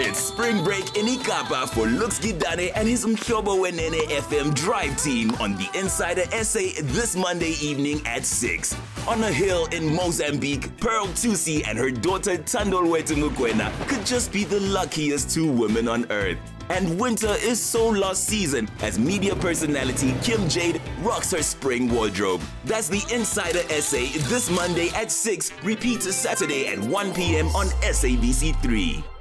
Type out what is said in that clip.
It's spring break in Ikapa for Luks Gidane and his Umhlobo Wenene FM drive team on the Insider SA this Monday evening at 6. On a hill in Mozambique, Pearl Thusi and her daughter Thandolwethu Mokoena could just be the luckiest two women on earth. And winter is so lost season as media personality Kim Jayde rocks her spring wardrobe. That's the Insider SA this Monday at 6, repeats Saturday at 1 p.m. on SABC3.